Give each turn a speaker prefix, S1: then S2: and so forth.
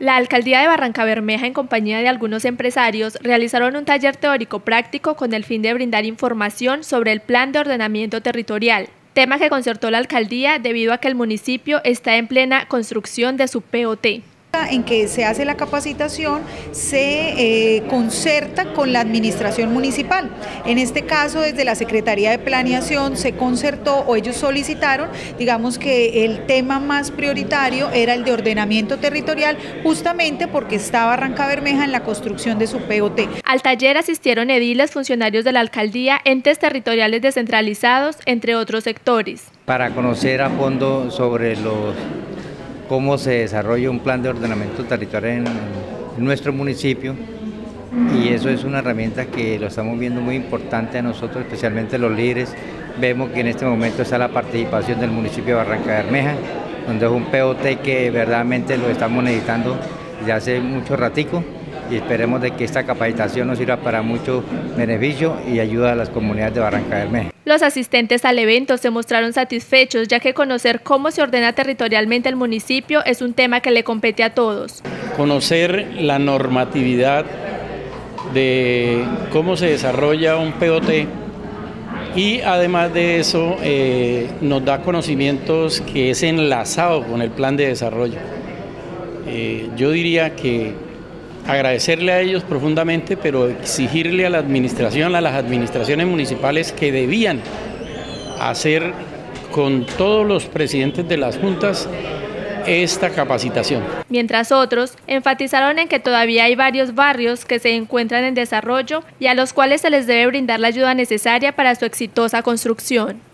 S1: La alcaldía de Barranca Bermeja, en compañía de algunos empresarios, realizaron un taller teórico práctico con el fin de brindar información sobre el plan de ordenamiento territorial, tema que concertó la alcaldía debido a que el municipio está en plena construcción de su POT
S2: en que se hace la capacitación se eh, concerta con la administración municipal. En este caso, desde la Secretaría de Planeación se concertó o ellos solicitaron, digamos que el tema más prioritario era el de ordenamiento territorial, justamente porque estaba Barranca Bermeja en la construcción de su POT.
S1: Al taller asistieron ediles, funcionarios de la alcaldía, entes territoriales descentralizados, entre otros sectores.
S3: Para conocer a fondo sobre los cómo se desarrolla un plan de ordenamiento territorial en, nuestro municipio y eso es una herramienta que lo estamos viendo muy importante a nosotros, especialmente los líderes. Vemos que en este momento está la participación del municipio de Barranca Bermeja, donde es un POT que verdaderamente lo estamos necesitando ya hace mucho ratico y esperemos de que esta capacitación nos sirva para mucho beneficio y ayuda a las comunidades de Barranca Bermeja.
S1: Los asistentes al evento se mostraron satisfechos ya que conocer cómo se ordena territorialmente el municipio es un tema que le compete a todos.
S4: Conocer la normatividad de cómo se desarrolla un POT y además de eso eh, nos da conocimientos que es enlazado con el plan de desarrollo. Eh, yo diría que agradecerle a ellos profundamente, pero exigirle a la administración, a las administraciones municipales que debían hacer con todos los presidentes de las juntas esta capacitación.
S1: Mientras otros enfatizaron en que todavía hay varios barrios que se encuentran en desarrollo y a los cuales se les debe brindar la ayuda necesaria para su exitosa construcción.